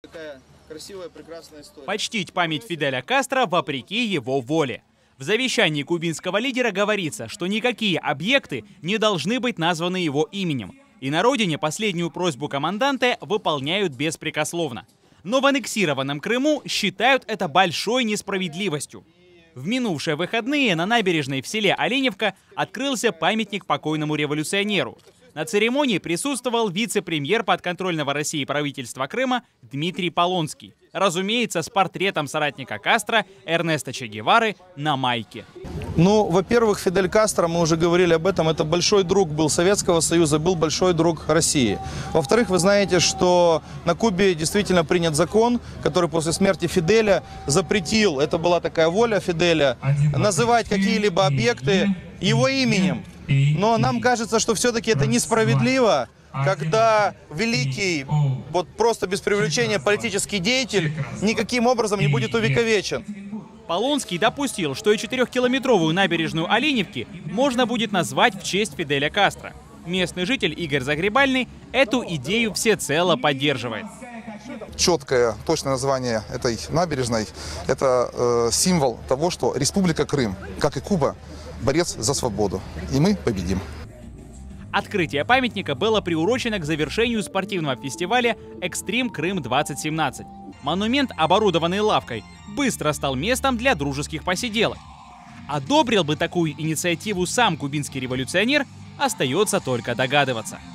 Такая красивая, прекрасная история. Почтить память Фиделя Кастро вопреки его воле. В завещании кубинского лидера говорится, что никакие объекты не должны быть названы его именем. И на родине последнюю просьбу команданта выполняют беспрекословно. Но в аннексированном Крыму считают это большой несправедливостью. В минувшие выходные на набережной в селе Оленевка открылся памятник покойному революционеру. На церемонии присутствовал вице-премьер подконтрольного России правительства Крыма Дмитрий Полонский. Разумеется, с портретом соратника Кастро Эрнеста Че Гевары на майке. Ну, во-первых, Фидель Кастро, мы уже говорили об этом, это большой друг был Советского Союза, был большой друг России. Во-вторых, вы знаете, что на Кубе действительно принят закон, который после смерти Фиделя запретил, это была такая воля Фиделя, называть какие-либо объекты его именем. Но нам кажется, что все-таки это несправедливо, когда великий, вот просто без привлечения политический деятель никаким образом не будет увековечен. Полонский допустил, что и четырехкилометровую набережную Оленевки можно будет назвать в честь Фиделя Кастро. Местный житель Игорь Загребальный эту идею всецело поддерживает. Четкое, точное название этой набережной – это э, символ того, что Республика Крым, как и Куба, борец за свободу. И мы победим. Открытие памятника было приурочено к завершению спортивного фестиваля «Экстрим Крым-2017». Монумент, оборудованный лавкой, быстро стал местом для дружеских посиделок. Одобрил бы такую инициативу сам кубинский революционер, остается только догадываться –